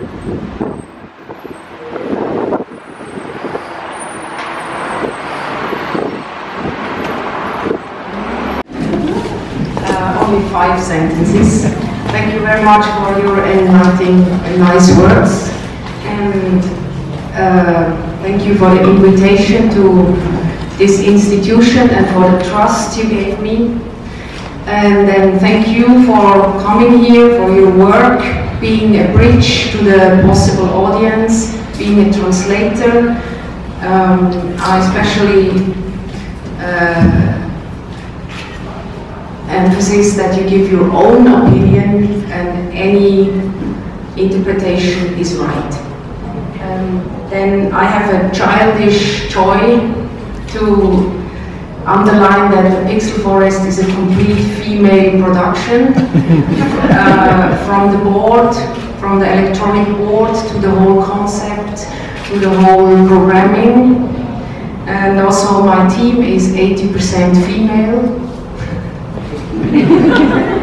Uh, only five sentences. Thank you very much for your and nice words. And uh, thank you for the invitation to this institution and for the trust you gave me. And then thank you for coming here, for your work, being a bridge to the possible audience, being a translator. Um, I especially uh, emphasis that you give your own opinion and any interpretation is right. Um, then I have a childish joy to underline that the Pixel Forest is a complete female production uh, from the board, from the electronic board to the whole concept, to the whole programming. And also my team is 80% female.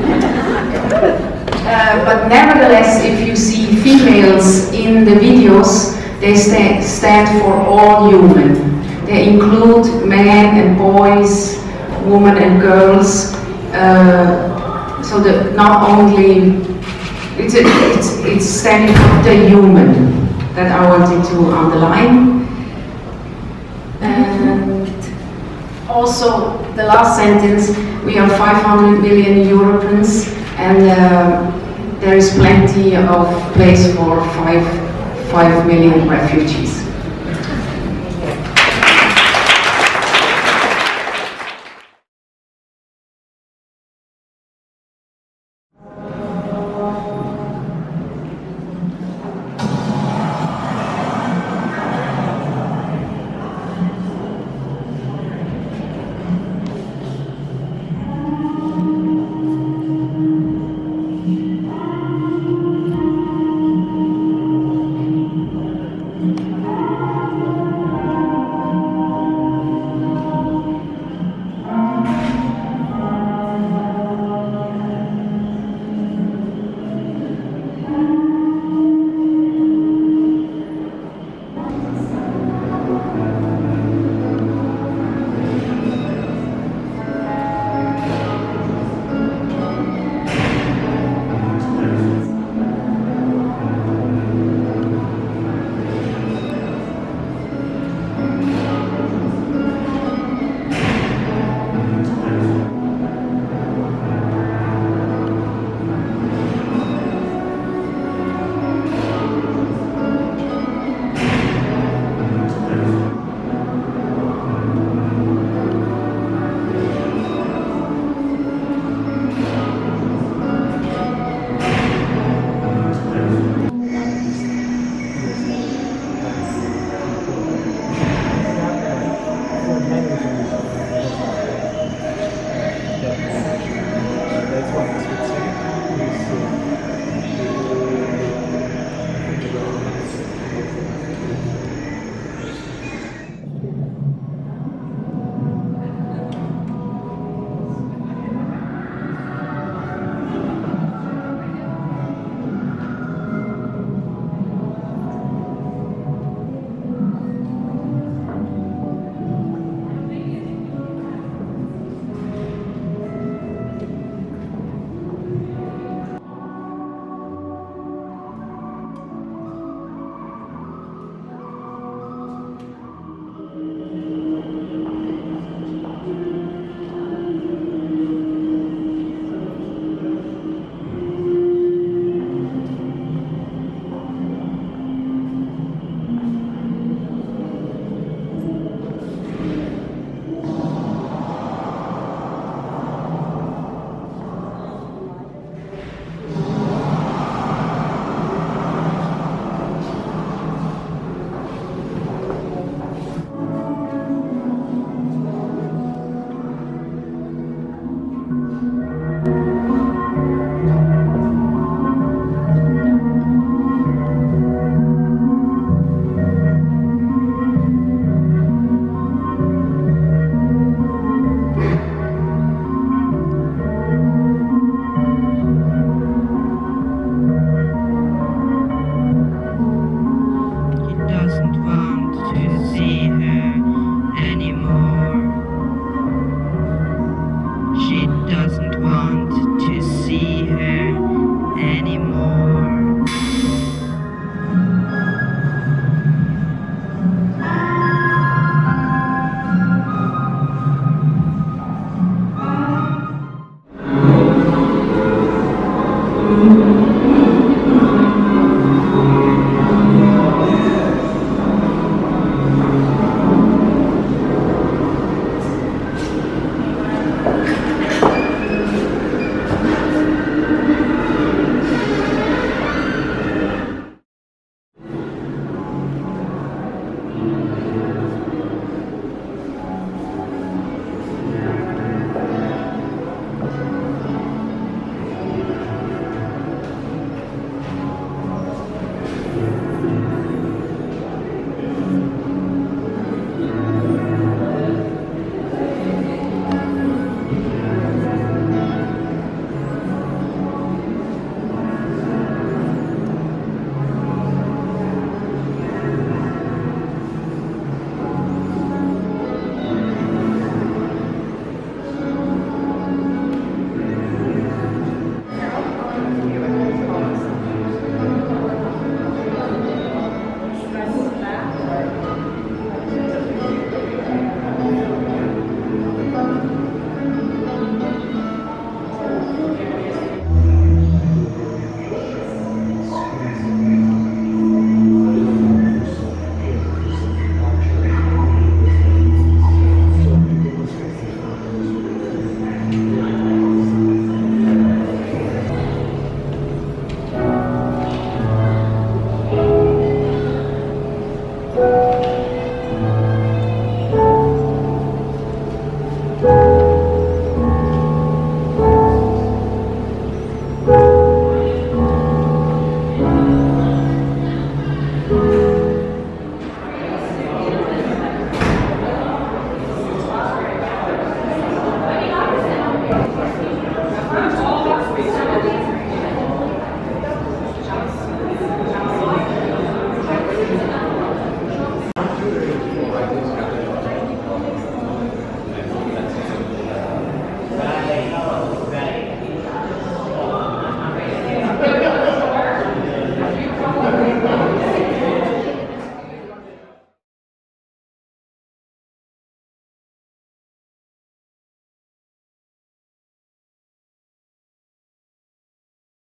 Uh, but nevertheless, if you see females in the videos, they sta stand for all human. They include men and boys, women and girls. Uh, so that not only it's, a, it's it's standing for the human that I wanted to underline. And also the last sentence, we are 500 million Europeans and uh, there is plenty of place for 5, 5 million refugees.